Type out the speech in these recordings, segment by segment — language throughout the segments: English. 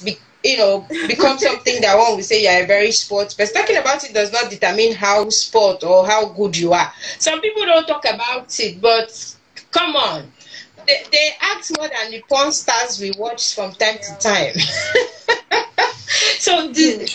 be, you know become something that one will say you're a very sports but talking about it does not determine how sport or how good you are. Some people don't talk about it but come on. They, they act more than the porn stars we watch from time to time. So the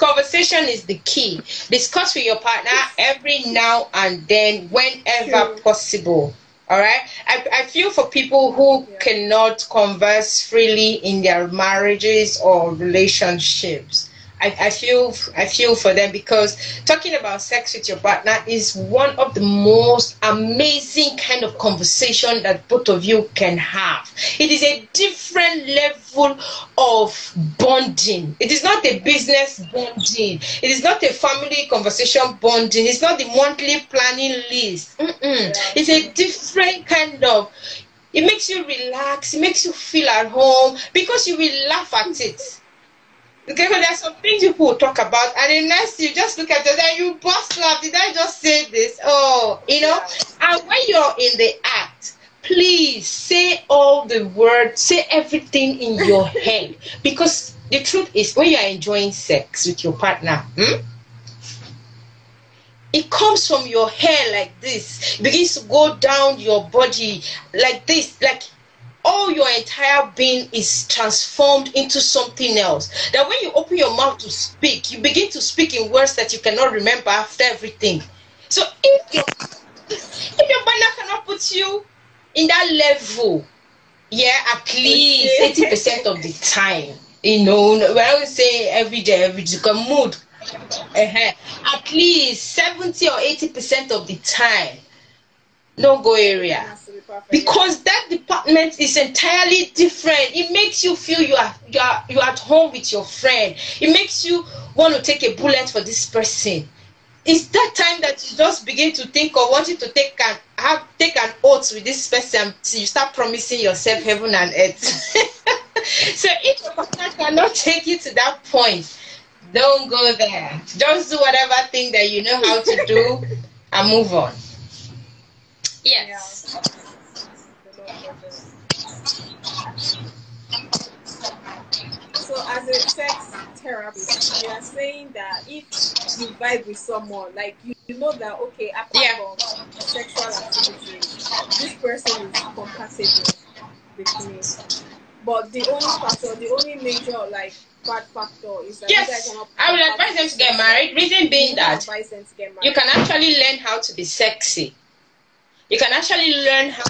conversation is the key. Discuss with your partner every now and then whenever possible all right. I, I feel for people who yeah. cannot converse freely in their marriages or relationships. I, I feel I feel for them because talking about sex with your partner is one of the most amazing kind of conversation that both of you can have. It is a different level of bonding. It is not a business bonding. It is not a family conversation bonding. It's not the monthly planning list. Mm-mm. It's a different kind of. It makes you relax. It makes you feel at home because you will laugh at it Okay, but there's some things people talk about, and then next you just look at it and you bust laugh. Did I just say this? Oh, you know. And when you're in the act, please say all the words, say everything in your head, because the truth is, when you're enjoying sex with your partner, hmm, it comes from your hair like this. It begins to go down your body like this, like all your entire being is transformed into something else. That when you open your mouth to speak, you begin to speak in words that you cannot remember after everything. So if your if your partner cannot put you in that level, yeah, at least eighty percent of the time, you know, when I say every day, every day, mood, uh-huh. at least seventy or eighty percent of the time, no go area. Because that department is entirely different. It makes you feel you are you are you are at home with your friend. It makes you want to take a bullet for this person. It's that time that you just begin to think of wanting to take an have take an oath with this person so you start promising yourself heaven and earth. So if your partner cannot take you to that point don't go there. Just do whatever thing that you know how to do and move on yes. So, as a sex therapist, you are saying that if you vibe with someone, like you, you know that okay, apart yeah. from sexual activity, this person is compatible with me. But the only factor, the only major like bad factor is that yes, I would advise them to get married. Reason being that you can actually learn how to be sexy. You can actually learn how